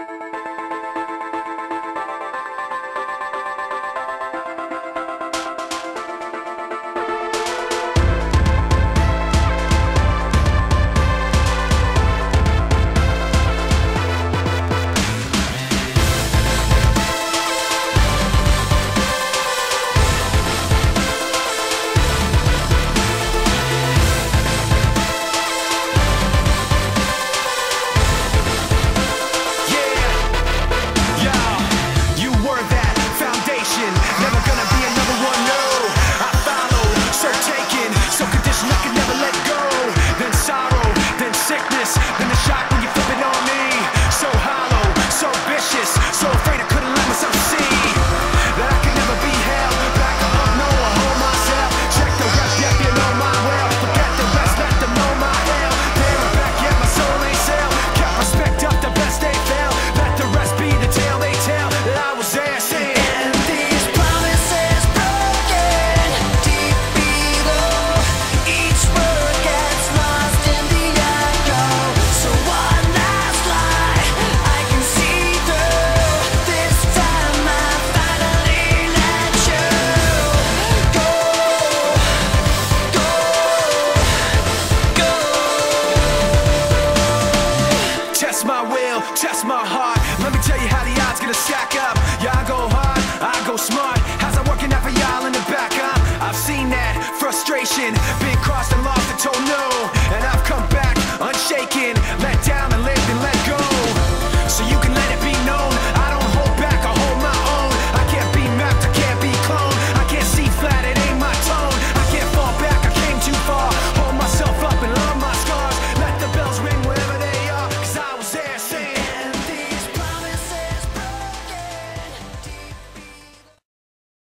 Yeah, then sickness, then the shock test my heart. Let me tell you how the odds gonna stack up. Y'all go hard, I go smart. How's I working out for y'all in the back, huh? I've seen that frustration. Been crossed and lost and told no.